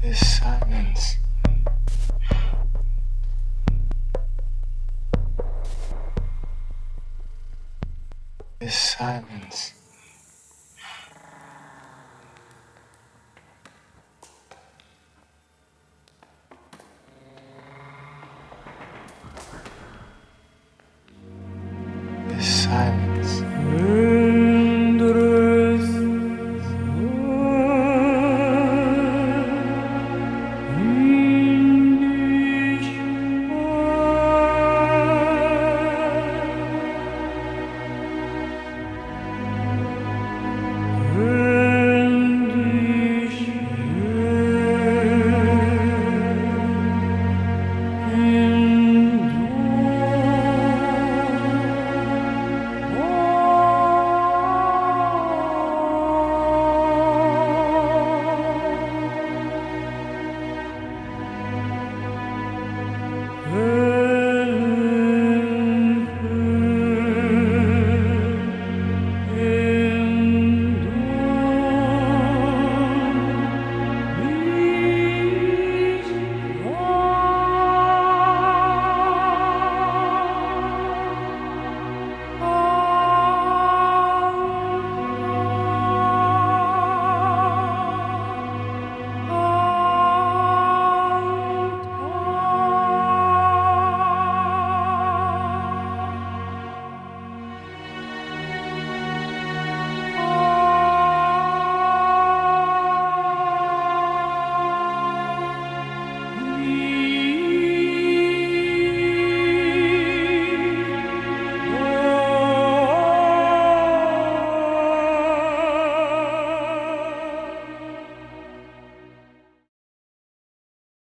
This silence. This silence. This silence.